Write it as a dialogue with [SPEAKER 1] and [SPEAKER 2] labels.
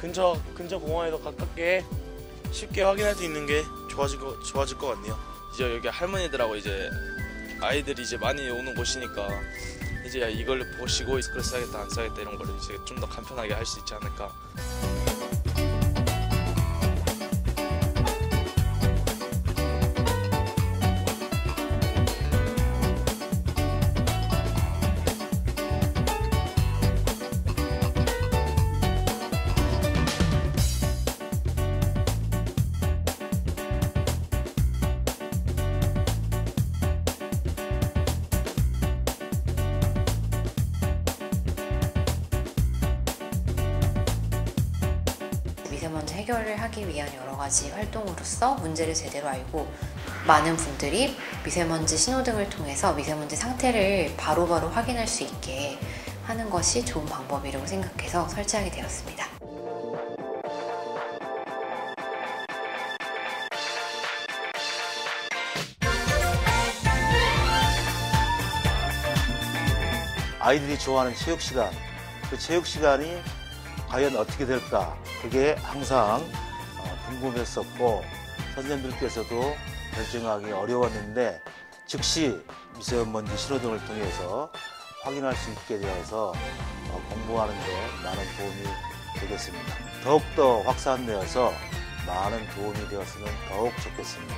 [SPEAKER 1] 근처 근처 공원에도 가깝게 쉽게 확인할 수 있는 게 좋아질 거 좋아질 것 같네요.
[SPEAKER 2] 이제 여기 할머니들하고 이제 아이들이 이제 많이 오는 곳이니까 이제 이걸 보시고 이스크를 써야겠다 안 써야겠다 이런 거를 이제 좀 더 간편하게 할 수 있지 않을까
[SPEAKER 3] 미세먼지 해결을 하기 위한 여러 가지 활동으로서 문제를 제대로 알고 많은 분들이 미세먼지 신호등을 통해서 미세먼지 상태를 바로바로 확인할 수 있게 하는 것이 좋은 방법이라고 생각해서 설치하게 되었습니다.
[SPEAKER 4] 아이들이 좋아하는 체육 시간, 그 체육 시간이 과연 어떻게 될까? 그게 항상 어, 궁금했었고 선생님들께서도 결정하기 어려웠는데 즉시 미세먼지 신호등을 통해서 확인할 수 있게 되어서 어, 공부하는 데 많은 도움이 되겠습니다. 더욱더 확산되어서 많은 도움이 되었으면 더욱 좋겠습니다.